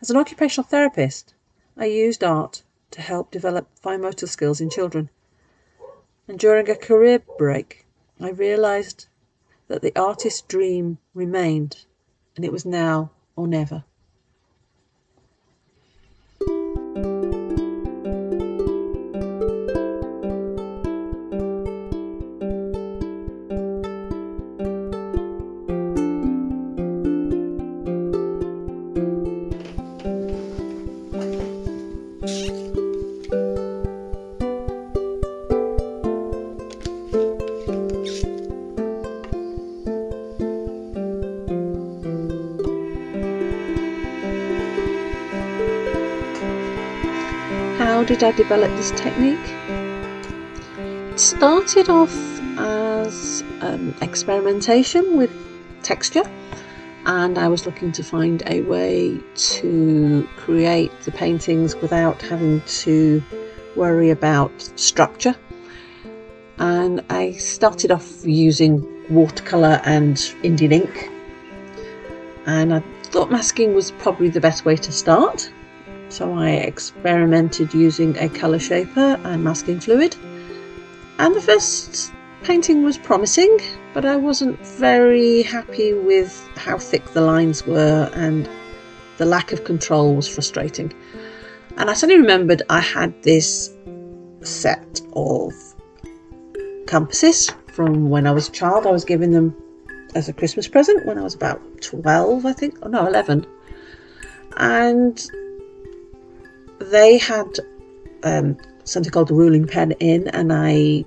As an occupational therapist, I used art to help develop fine motor skills in children. And during a career break, I realised that the artist's dream remained, and it was now or never. Did I develop this technique? It started off as um, experimentation with texture, and I was looking to find a way to create the paintings without having to worry about structure. And I started off using watercolour and Indian ink, and I thought masking was probably the best way to start so I experimented using a colour shaper and masking fluid. And the first painting was promising, but I wasn't very happy with how thick the lines were and the lack of control was frustrating. And I suddenly remembered I had this set of compasses from when I was a child. I was given them as a Christmas present when I was about 12, I think. Oh, no, 11. And they had um, something called the ruling pen in, and I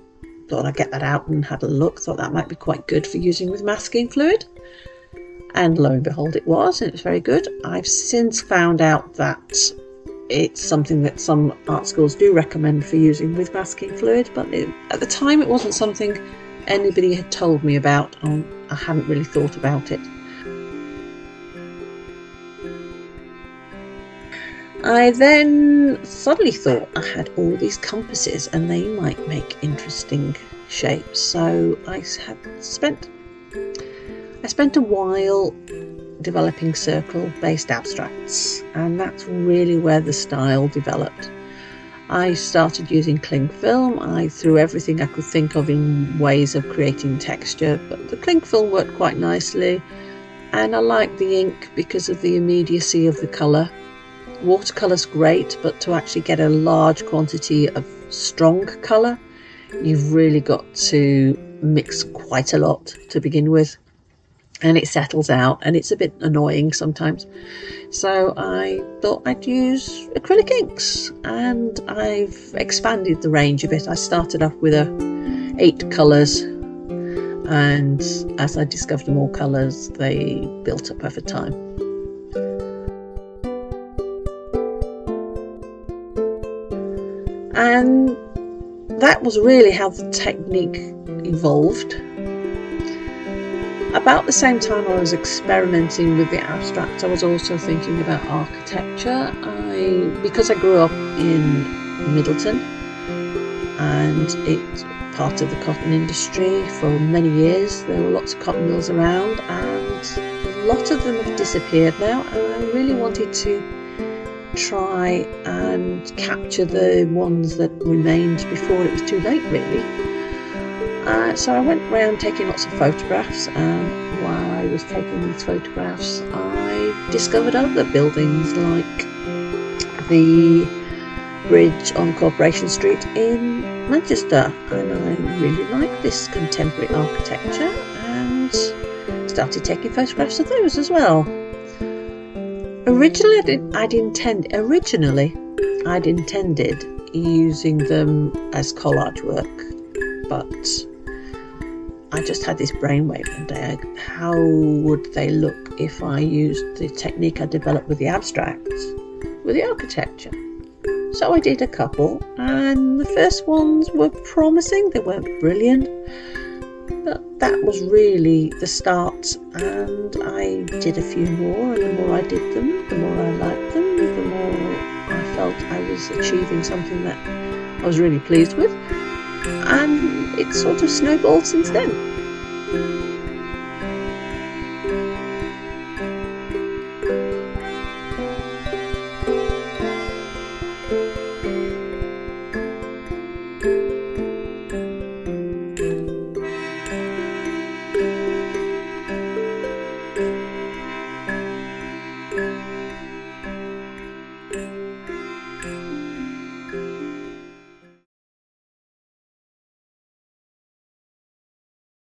thought I'd get that out and had a look. Thought that might be quite good for using with masking fluid. And lo and behold, it was, and it was very good. I've since found out that it's something that some art schools do recommend for using with masking fluid, but it, at the time it wasn't something anybody had told me about. Um, I hadn't really thought about it. I then suddenly thought I had all these compasses and they might make interesting shapes. So I had spent I spent a while developing circle based abstracts and that's really where the style developed. I started using cling film. I threw everything I could think of in ways of creating texture, but the cling film worked quite nicely and I liked the ink because of the immediacy of the colour watercolour's great, but to actually get a large quantity of strong colour, you've really got to mix quite a lot to begin with. And it settles out, and it's a bit annoying sometimes. So I thought I'd use acrylic inks, and I've expanded the range a bit. I started off with a eight colours, and as I discovered more colours, they built up over time. And that was really how the technique evolved. About the same time I was experimenting with the abstract, I was also thinking about architecture. I because I grew up in Middleton and it's part of the cotton industry for many years. There were lots of cotton mills around and a lot of them have disappeared now and I really wanted to try and capture the ones that remained before it was too late, really. Uh, so I went around taking lots of photographs, and while I was taking these photographs, I discovered other buildings like the bridge on Corporation Street in Manchester, and I really liked this contemporary architecture and started taking photographs of those as well. Originally, I'd, intend originally I'd intended using them as collage work, but I just had this brainwave one day. How would they look if I used the technique I developed with the abstracts with the architecture? So I did a couple, and the first ones were promising. They weren't brilliant, but that was really the start and I did a few more and the more I did them the more I liked them the more I felt I was achieving something that I was really pleased with and it sort of snowballed since then.